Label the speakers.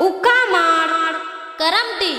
Speaker 1: उका मार।
Speaker 2: करमटी